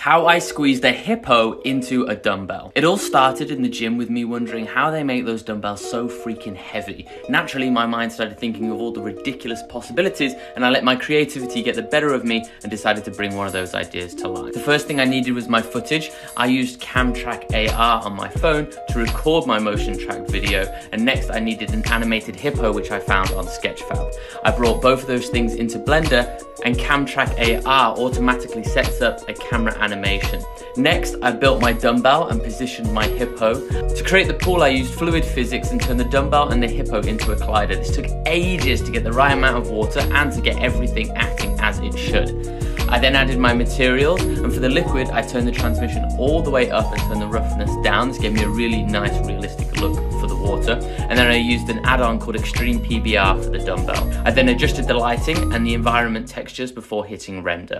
How I squeezed a hippo into a dumbbell. It all started in the gym with me wondering how they make those dumbbells so freaking heavy. Naturally, my mind started thinking of all the ridiculous possibilities, and I let my creativity get the better of me and decided to bring one of those ideas to life. The first thing I needed was my footage. I used Camtrack AR on my phone to record my motion track video, and next I needed an animated hippo, which I found on Sketchfab. I brought both of those things into Blender, and Camtrack AR automatically sets up a camera animation. Next, I built my dumbbell and positioned my hippo. To create the pool, I used fluid physics and turned the dumbbell and the hippo into a collider. This took ages to get the right amount of water and to get everything acting as it should. I then added my materials, and for the liquid, I turned the transmission all the way up and turned the roughness down. This gave me a really nice, realistic look for the water. And then I used an add-on called Extreme PBR for the dumbbell. I then adjusted the lighting and the environment textures before hitting render.